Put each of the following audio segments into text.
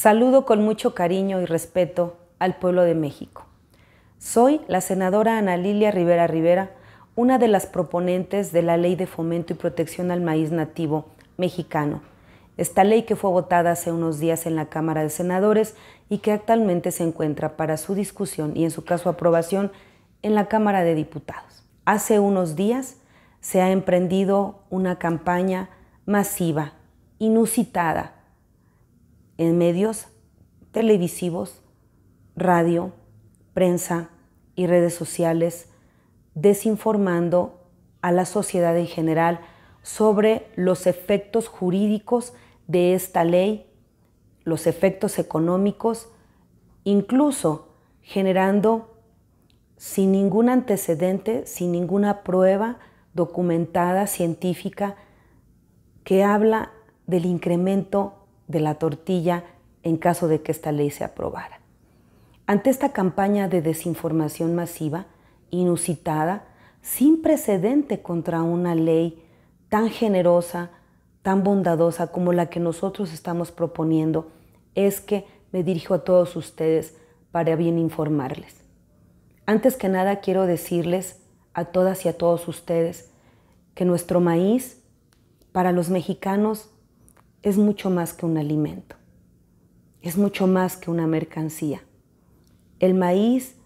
Saludo con mucho cariño y respeto al pueblo de México. Soy la senadora Ana Lilia Rivera Rivera, una de las proponentes de la Ley de Fomento y Protección al Maíz Nativo Mexicano. Esta ley que fue votada hace unos días en la Cámara de Senadores y que actualmente se encuentra para su discusión y en su caso aprobación en la Cámara de Diputados. Hace unos días se ha emprendido una campaña masiva, inusitada, en medios televisivos, radio, prensa y redes sociales, desinformando a la sociedad en general sobre los efectos jurídicos de esta ley, los efectos económicos, incluso generando sin ningún antecedente, sin ninguna prueba documentada, científica, que habla del incremento de la tortilla en caso de que esta ley se aprobara. Ante esta campaña de desinformación masiva, inusitada, sin precedente contra una ley tan generosa, tan bondadosa como la que nosotros estamos proponiendo, es que me dirijo a todos ustedes para bien informarles. Antes que nada quiero decirles a todas y a todos ustedes que nuestro maíz para los mexicanos es mucho más que un alimento, es mucho más que una mercancía. El maíz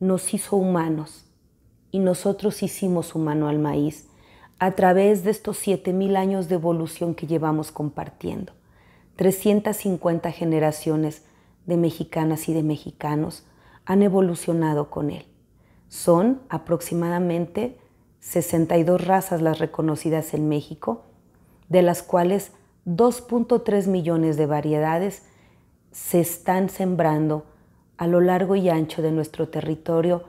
nos hizo humanos y nosotros hicimos humano al maíz a través de estos 7000 años de evolución que llevamos compartiendo. 350 generaciones de mexicanas y de mexicanos han evolucionado con él. Son aproximadamente 62 razas las reconocidas en México, de las cuales 2.3 millones de variedades se están sembrando a lo largo y ancho de nuestro territorio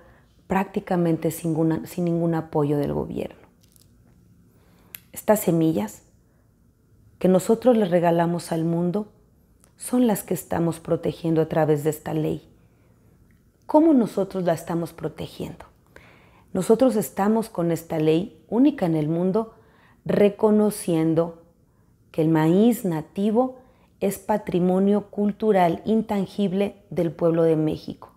prácticamente sin, ningún apoyo del gobierno. Estas semillas que nosotros le regalamos al mundo son las que estamos protegiendo a través de esta ley. ¿Cómo nosotros la estamos protegiendo? Nosotros estamos con esta ley única en el mundo reconociendo que el maíz nativo es patrimonio cultural intangible del pueblo de México,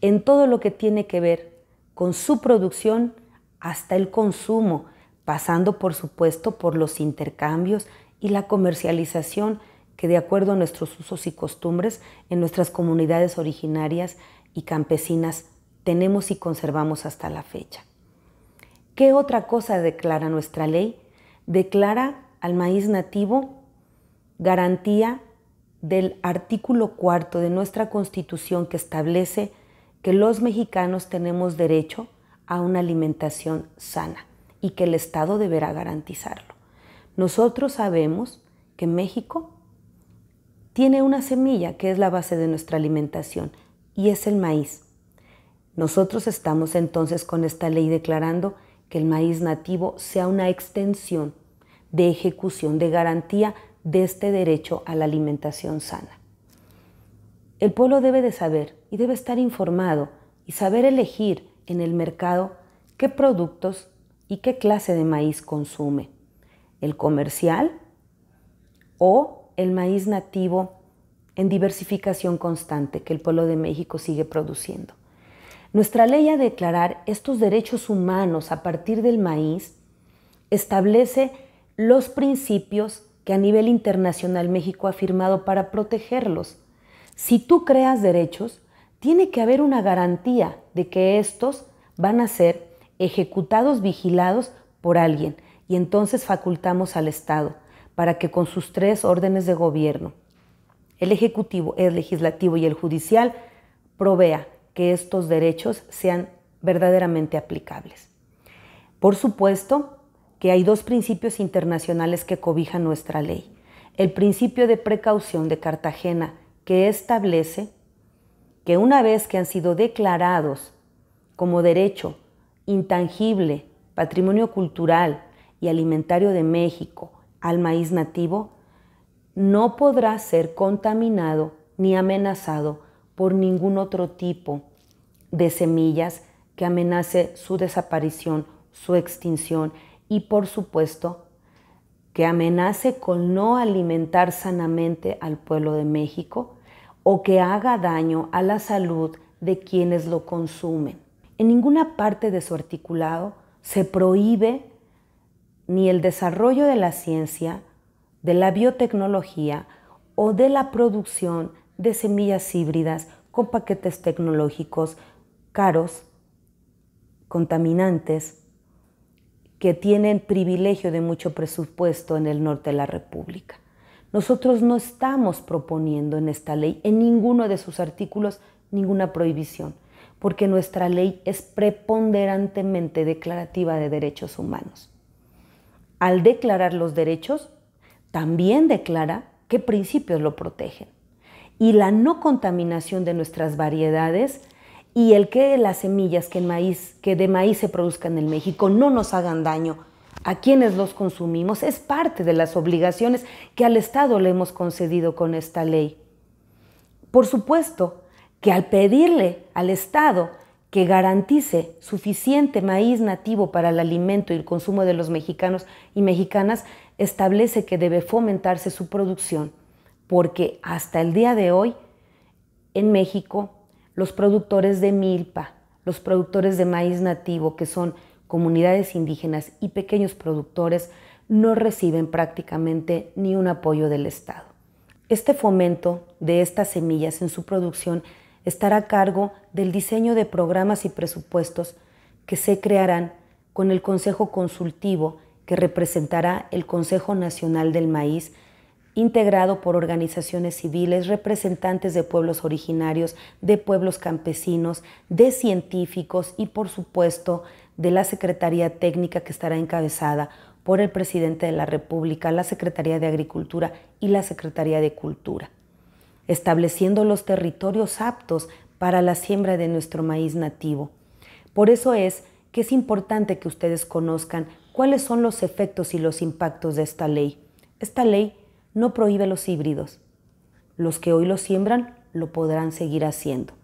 en todo lo que tiene que ver con su producción hasta el consumo, pasando por supuesto por los intercambios y la comercialización que de acuerdo a nuestros usos y costumbres en nuestras comunidades originarias y campesinas tenemos y conservamos hasta la fecha. ¿Qué otra cosa declara nuestra ley? Declara al maíz nativo garantía del artículo cuarto de nuestra Constitución que establece que los mexicanos tenemos derecho a una alimentación sana y que el Estado deberá garantizarlo. Nosotros sabemos que México tiene una semilla que es la base de nuestra alimentación y es el maíz. Nosotros estamos entonces con esta ley declarando que el maíz nativo sea una extensión de ejecución, de garantía de este derecho a la alimentación sana. El pueblo debe de saber y debe estar informado y saber elegir en el mercado qué productos y qué clase de maíz consume. El comercial o el maíz nativo en diversificación constante que el pueblo de México sigue produciendo. Nuestra ley a declarar estos derechos humanos a partir del maíz establece los principios que a nivel internacional México ha firmado para protegerlos. Si tú creas derechos, tiene que haber una garantía de que estos van a ser ejecutados, vigilados por alguien, y entonces facultamos al Estado para que con sus tres órdenes de gobierno, el Ejecutivo, el Legislativo y el Judicial, provea que estos derechos sean verdaderamente aplicables. Por supuesto, que hay dos principios internacionales que cobijan nuestra ley. El principio de precaución de Cartagena, que establece que una vez que han sido declarados como derecho intangible, patrimonio cultural y alimentario de México al maíz nativo, no podrá ser contaminado ni amenazado por ningún otro tipo de semillas que amenace su desaparición, su extinción y por supuesto que amenace con no alimentar sanamente al pueblo de México o que haga daño a la salud de quienes lo consumen. En ninguna parte de su articulado se prohíbe ni el desarrollo de la ciencia, de la biotecnología o de la producción de semillas híbridas con paquetes tecnológicos caros, contaminantes, que tienen privilegio de mucho presupuesto en el norte de la República. Nosotros no estamos proponiendo en esta ley, en ninguno de sus artículos, ninguna prohibición, porque nuestra ley es preponderantemente declarativa de derechos humanos. Al declarar los derechos, también declara qué principios lo protegen. Y la no contaminación de nuestras variedades y el que las semillas que, que de maíz se produzcan en México no nos hagan daño a quienes los consumimos es parte de las obligaciones que al Estado le hemos concedido con esta ley. Por supuesto que al pedirle al Estado que garantice suficiente maíz nativo para el alimento y el consumo de los mexicanos y mexicanas, establece que debe fomentarse su producción, porque hasta el día de hoy en México los productores de milpa, los productores de maíz nativo, que son comunidades indígenas y pequeños productores no reciben prácticamente ni un apoyo del Estado. Este fomento de estas semillas en su producción estará a cargo del diseño de programas y presupuestos que se crearán con el Consejo Consultivo que representará el Consejo Nacional del Maíz, integrado por organizaciones civiles, representantes de pueblos originarios, de pueblos campesinos, de científicos y, por supuesto, de la Secretaría Técnica que estará encabezada por el presidente de la República, la Secretaría de Agricultura y la Secretaría de Cultura, estableciendo los territorios aptos para la siembra de nuestro maíz nativo. Por eso es que es importante que ustedes conozcan cuáles son los efectos y los impactos de esta ley. Esta ley no prohíbe los híbridos. Los que hoy lo siembran lo podrán seguir haciendo.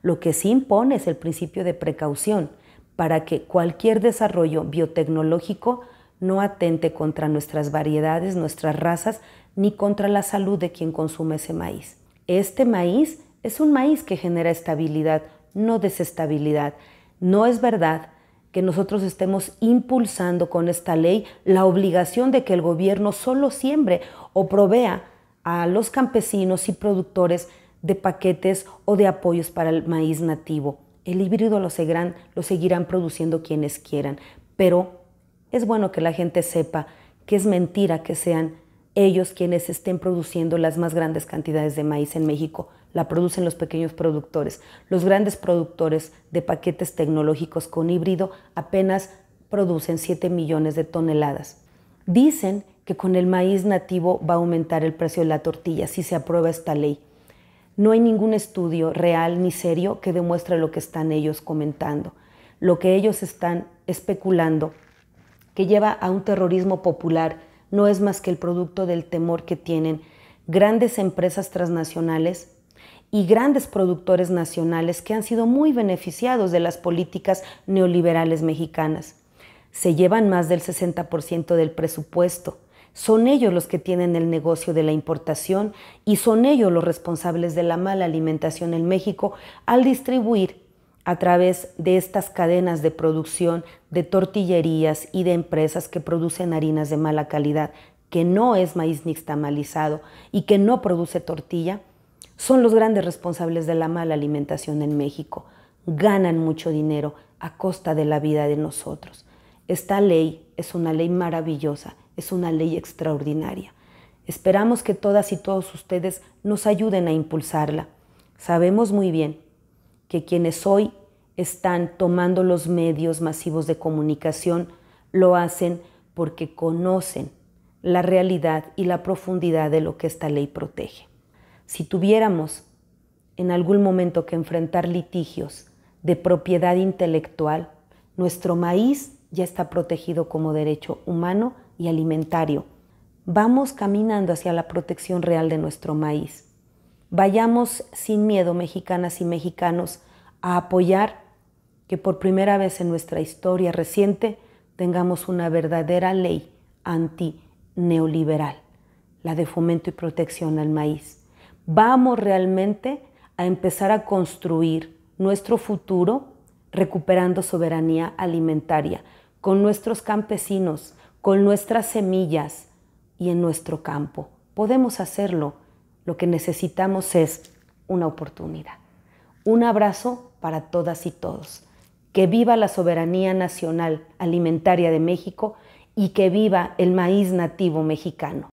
Lo que sí impone es el principio de precaución, para que cualquier desarrollo biotecnológico no atente contra nuestras variedades, nuestras razas, ni contra la salud de quien consume ese maíz. Este maíz es un maíz que genera estabilidad, no desestabilidad. No es verdad que nosotros estemos impulsando con esta ley la obligación de que el gobierno solo siembre o provea a los campesinos y productores de paquetes o de apoyos para el maíz nativo. El híbrido lo seguirán, lo seguirán produciendo quienes quieran, pero es bueno que la gente sepa que es mentira que sean ellos quienes estén produciendo las más grandes cantidades de maíz en México. La producen los pequeños productores. Los grandes productores de paquetes tecnológicos con híbrido apenas producen 7 millones de toneladas. Dicen que con el maíz nativo va a aumentar el precio de la tortilla si se aprueba esta ley. No hay ningún estudio real ni serio que demuestre lo que están ellos comentando. Lo que ellos están especulando, que lleva a un terrorismo popular, no es más que el producto del temor que tienen grandes empresas transnacionales y grandes productores nacionales que han sido muy beneficiados de las políticas neoliberales mexicanas. Se llevan más del 60% del presupuesto son ellos los que tienen el negocio de la importación y son ellos los responsables de la mala alimentación en México al distribuir a través de estas cadenas de producción de tortillerías y de empresas que producen harinas de mala calidad, que no es maíz nixtamalizado y que no produce tortilla, son los grandes responsables de la mala alimentación en México. Ganan mucho dinero a costa de la vida de nosotros. Esta ley es una ley maravillosa es una ley extraordinaria. Esperamos que todas y todos ustedes nos ayuden a impulsarla. Sabemos muy bien que quienes hoy están tomando los medios masivos de comunicación lo hacen porque conocen la realidad y la profundidad de lo que esta ley protege. Si tuviéramos en algún momento que enfrentar litigios de propiedad intelectual, nuestro maíz ya está protegido como derecho humano y alimentario. Vamos caminando hacia la protección real de nuestro maíz. Vayamos sin miedo, mexicanas y mexicanos, a apoyar que por primera vez en nuestra historia reciente tengamos una verdadera ley anti-neoliberal, la de fomento y protección al maíz, Vamos realmente a empezar a construir nuestro futuro recuperando soberanía alimentaria con nuestros campesinos, con nuestras semillas y en nuestro campo. Podemos hacerlo. Lo que necesitamos es una oportunidad. Un abrazo para todas y todos. Que viva la soberanía nacional alimentaria de México y que viva el maíz nativo mexicano.